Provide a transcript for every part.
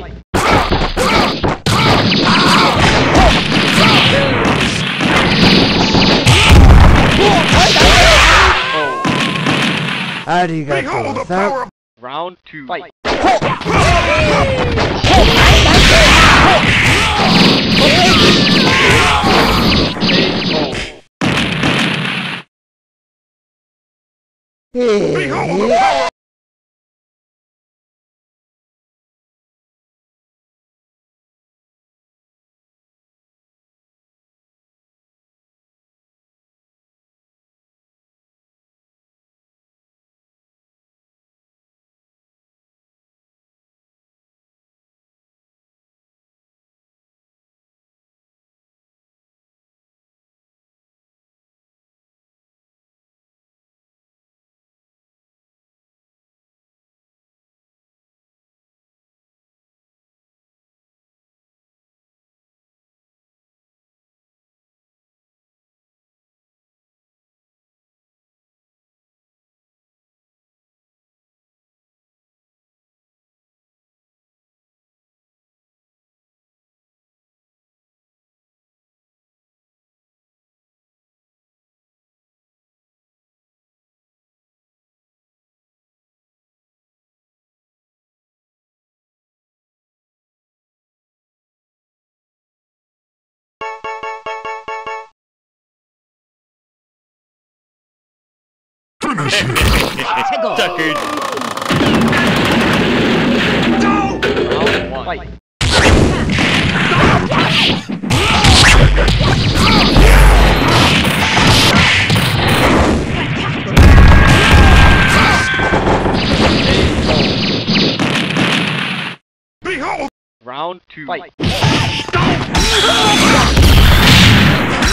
fight. guys do That... Round two. Fight. Behold the power Finish him. Suckers. Round one. Fight. Behold Round two. Fight.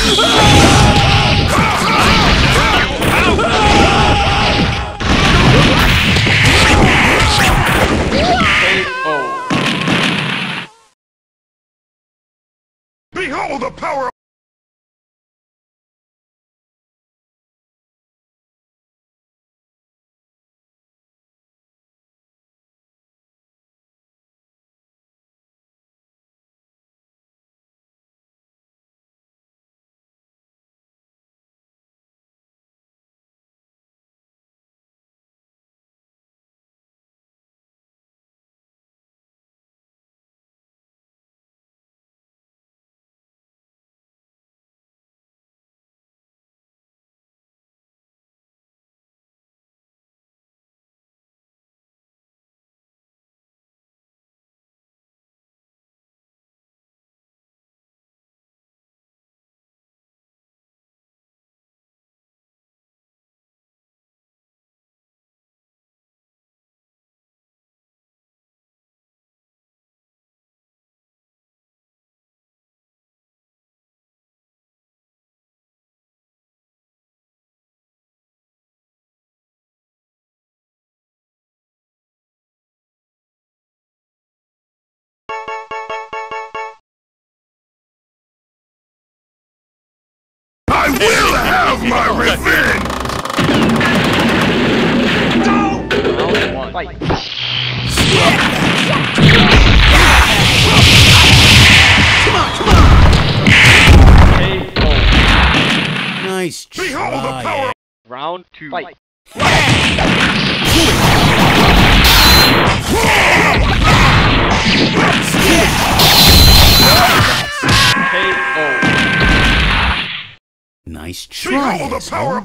KO. I will have my revenge! Round one. Fight. KO. Nice Behold the try. power Round two. Fight. KO. Nice try. Behold the power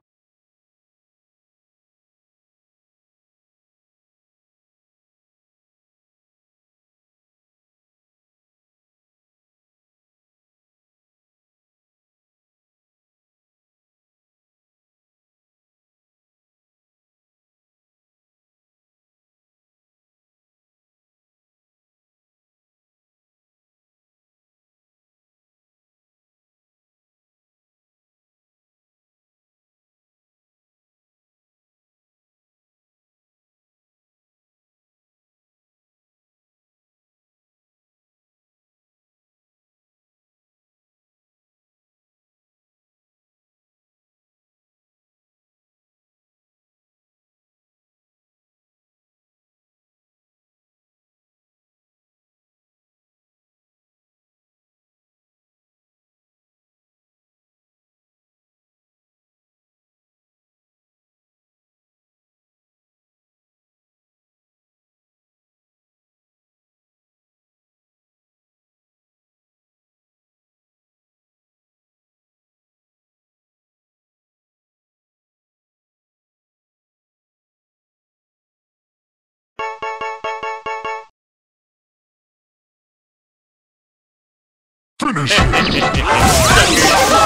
of Finish him!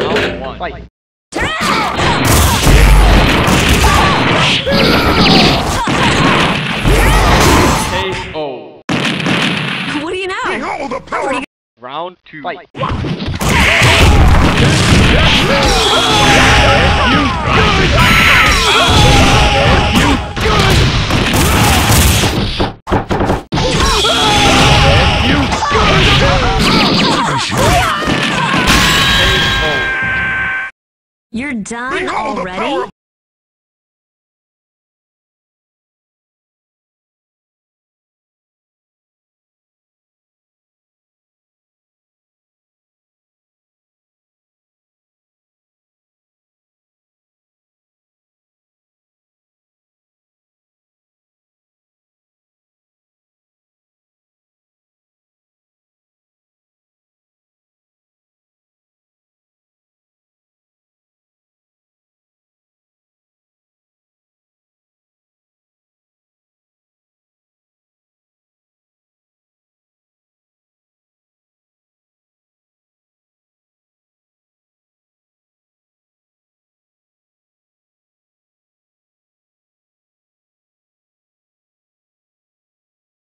Round one. Fight. What do you know? Behold the power Round two. Fight. You're done already?